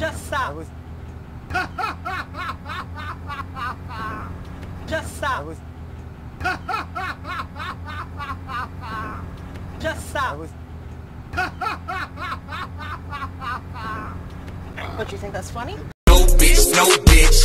Just stop. Was... Just stop. Was... Just stop. Was... what, you think that's funny? No bitch, no bitch.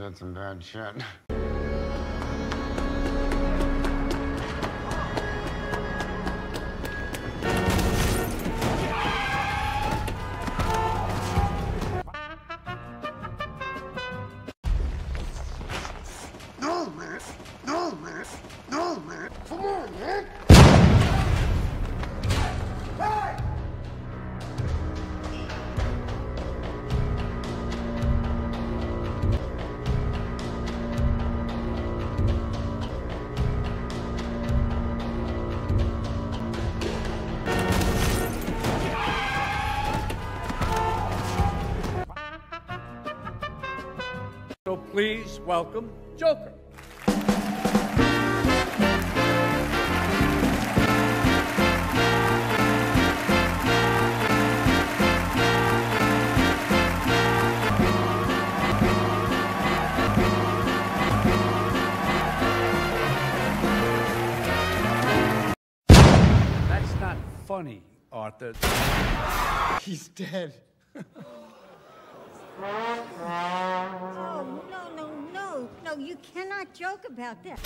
Did some bad shit. No, man. No, man. No, man. Come on, man. So please welcome Joker. That's not funny, Arthur. he's dead. cannot joke about this.